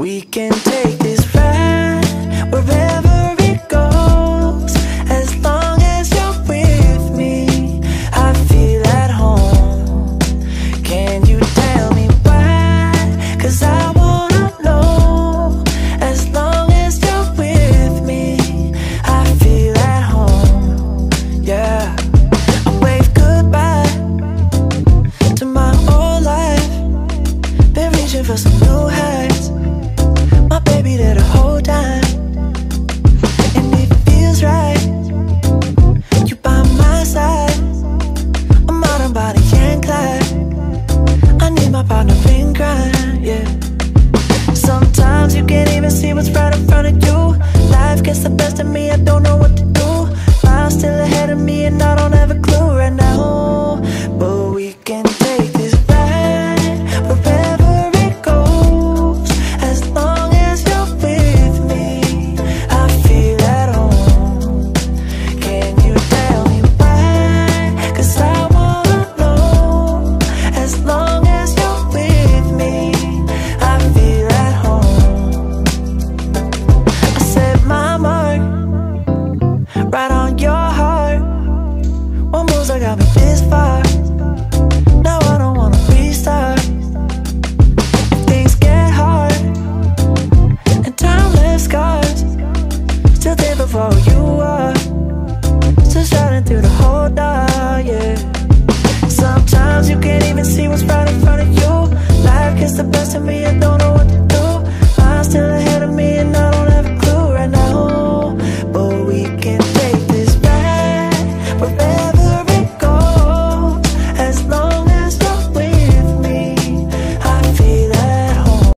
We can take this you can't even see what's right in front of you. Life gets the best of me, I don't know what to do. Miles still ahead of me and I don't got me this far. Now I don't wanna restart. Things get hard, and time left scars. Still there before you are. Still shining through the whole dark, yeah. Sometimes you can't even see what's right in front of you. Life gets the best of me, I know.